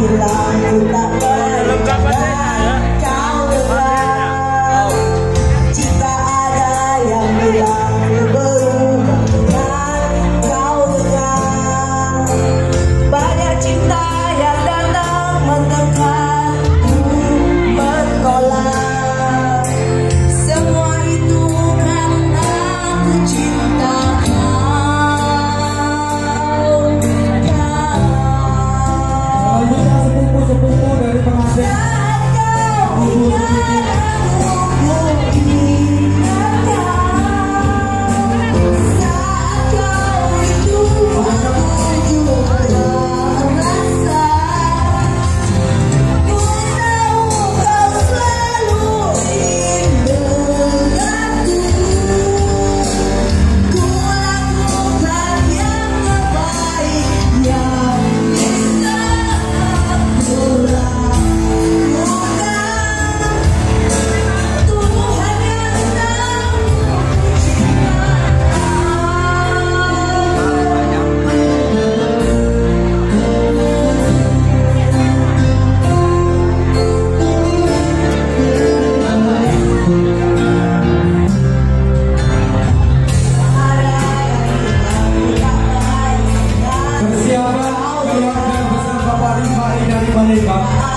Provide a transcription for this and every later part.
Love God, बनेगा।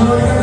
Hallelujah.